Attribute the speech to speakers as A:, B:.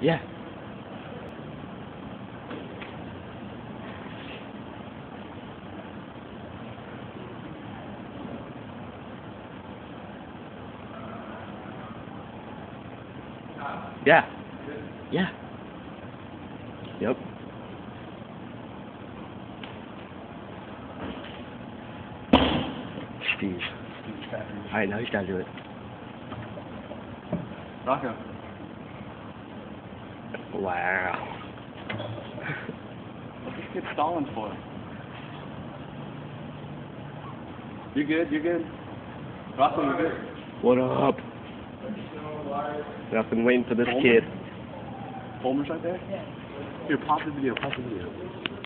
A: Yeah. Yeah. Yeah. Yep. Steve. Alright, now he's gotta do it.
B: Rocco.
A: Wow.
B: What's this kid stalling for? You good? You good? Rocco, you good?
A: What up? I've been waiting for this
B: Homer?
A: kid.
B: Homer's right there? Here, pause the video. Pause the video.